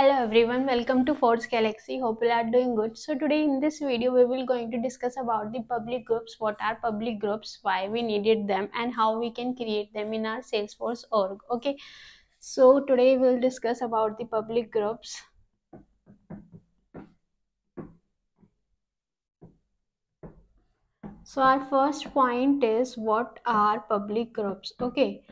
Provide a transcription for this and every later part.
Hello everyone, welcome to Force Galaxy. Hope you are doing good. So today in this video we will going to discuss about the public groups, what are public groups, why we needed them and how we can create them in our Salesforce org. Okay, so today we'll discuss about the public groups. So our first point is what are public groups? Okay,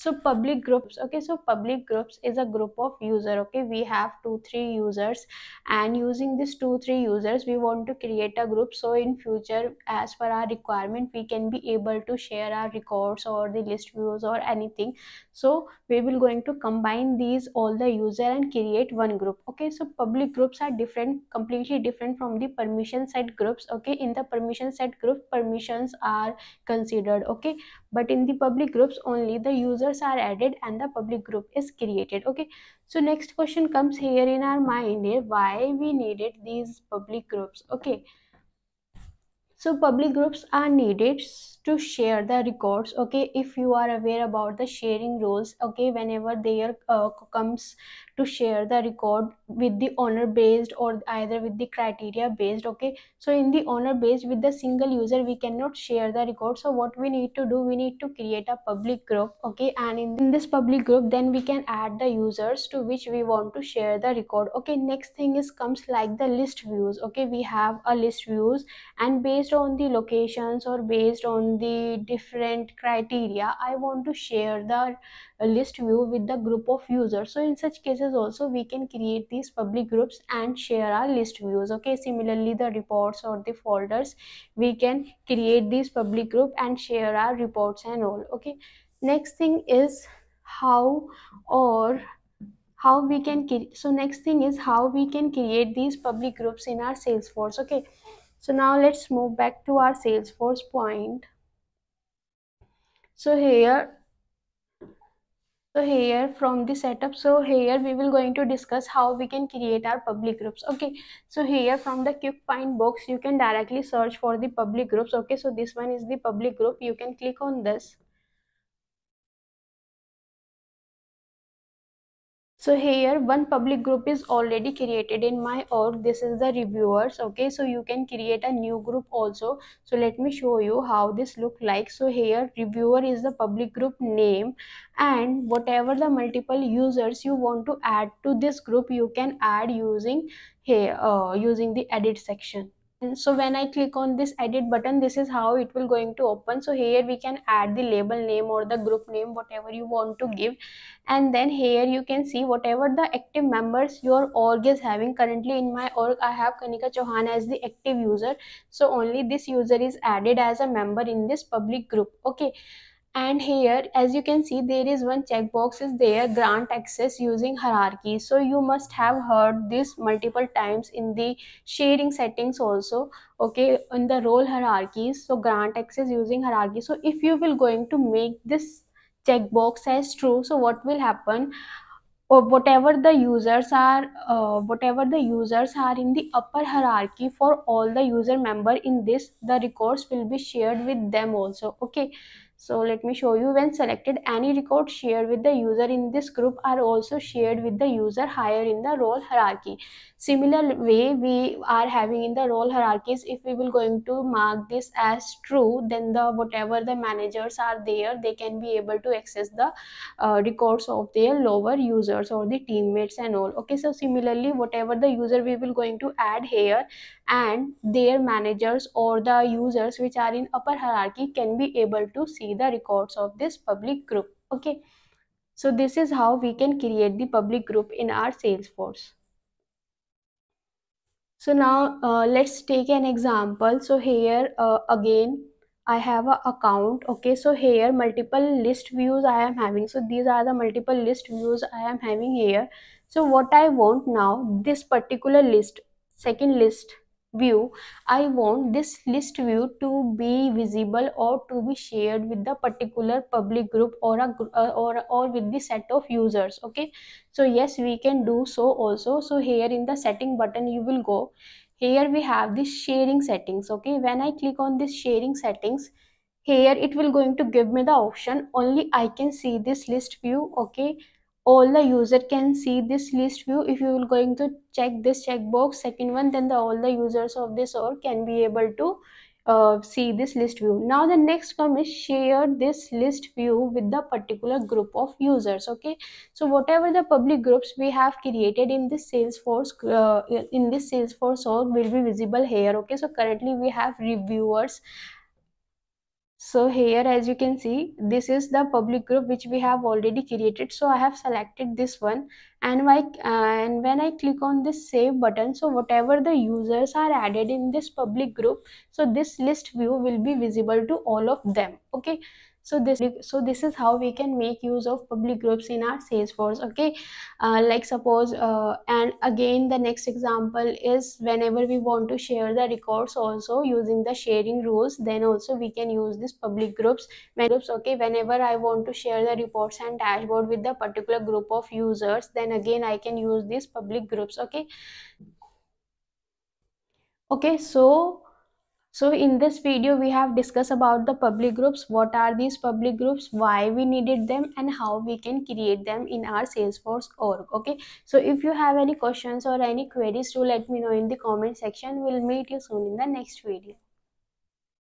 so public groups okay so public groups is a group of user okay we have two three users and using this two three users we want to create a group. So in future as per our requirement we can be able to share our records or the list views or anything. So we will going to combine these all the user and create one group okay. So public groups are different completely different from the permission set groups okay. In the permission set group permissions are considered okay but in the public groups only the users are added and the public group is created okay? So next question comes here in our mind why we needed these public groups okay so public groups are needed to share the records okay? If you are aware about the sharing rules okay? Whenever there uh, comes to share the record with the owner based or either with the criteria based okay? So in the owner based with the single user we cannot share the record so what we need to do we need to create a public group okay? And in, in this public group then we can add the users to which we want to share the record okay? Next thing is comes like the list views okay? We have a list views and based on the locations or based on the different criteria i want to share the uh, list view with the group of users. So in such cases also we can create these public groups and share our list views. Okay similarly the reports or the folders we can create these public group and share our reports and all. Okay next thing is how or how we can so next thing is how we can create these public groups in our salesforce. Okay so now let's move back to our salesforce point. So here so here from the setup so here we will going to discuss how we can create our public groups. Okay so here from the quick find box you can directly search for the public groups. Okay so this one is the public group. You can click on this so here one public group is already created in my org. This is the reviewers okay? So you can create a new group also. So let me show you how this look like. So here reviewer is the public group name and whatever the multiple users you want to add to this group you can add using here uh, using the edit section so when i click on this edit button this is how it will going to open. So here we can add the label name or the group name whatever you want to give. And then here you can see whatever the active members your org is having. Currently in my org i have kanika chauhan as the active user. So only this user is added as a member in this public group. Okay and here as you can see there is one checkbox is there grant access using hierarchy. So you must have heard this multiple times in the sharing settings also okay in the role hierarchies so grant access using hierarchy. So if you will going to make this checkbox as true so what will happen? Or whatever the users are uh, whatever the users are in the upper hierarchy for all the user member in this the records will be shared with them also okay so let me show you when selected any record shared with the user in this group are also shared with the user higher in the role hierarchy. Similar way we are having in the role hierarchies if we will going to mark this as true then the whatever the managers are there they can be able to access the uh, records of their lower users or the teammates and all. Okay so similarly whatever the user we will going to add here and their managers or the users which are in upper hierarchy can be able to see the records of this public group. Okay. So this is how we can create the public group in our salesforce. So now uh, let's take an example. So here uh, again I have a account. Okay. So here multiple list views I am having. So these are the multiple list views I am having here. So what I want now this particular list second list view i want this list view to be visible or to be shared with the particular public group or a uh, or or with the set of users okay? So yes we can do so also. So here in the setting button you will go. Here we have this sharing settings okay? When i click on this sharing settings here it will going to give me the option only i can see this list view okay all the user can see this list view. If you will going to check this checkbox second one then the all the users of this org can be able to uh, see this list view. Now the next come is share this list view with the particular group of users okay? So whatever the public groups we have created in this salesforce uh, in this salesforce org will be visible here okay? So currently we have reviewers so here as you can see this is the public group which we have already created. So i have selected this one. And and when i click on this save button so whatever the users are added in this public group so this list view will be visible to all of them. Okay so this so this is how we can make use of public groups in our salesforce okay? Uh, like suppose uh, and again the next example is whenever we want to share the records also using the sharing rules then also we can use this public groups. When groups okay whenever i want to share the reports and dashboard with the particular group of users then again i can use these public groups okay? Okay so so in this video we have discussed about the public groups. What are these public groups? Why we needed them? And how we can create them in our salesforce org okay? So if you have any questions or any queries do let me know in the comment section. We'll meet you soon in the next video